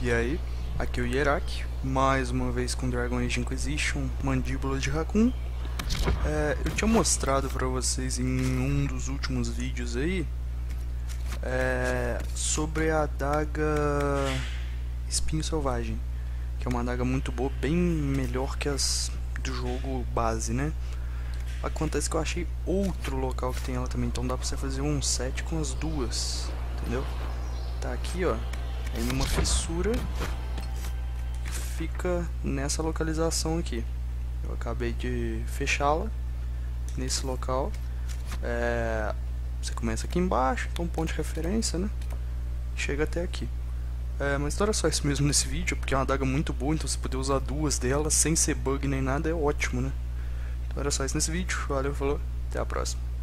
E aí, aqui é o Yerak, mais uma vez com Dragon Age Inquisition, Mandíbula de Raccoon. É, eu tinha mostrado pra vocês em um dos últimos vídeos aí é, sobre a adaga Espinho Selvagem, que é uma adaga muito boa, bem melhor que as do jogo base, né? Acontece que eu achei outro local que tem ela também, então dá pra você fazer um set com as duas, entendeu? Tá aqui, ó, em uma fissura fica nessa localização aqui. Eu acabei de fechá-la nesse local. É, você começa aqui embaixo, então ponto de referência, né? Chega até aqui. É, mas não era só isso mesmo nesse vídeo, porque é uma adaga muito boa, então você poder usar duas delas sem ser bug nem nada é ótimo, né? Então era só isso nesse vídeo. Valeu, falou, até a próxima.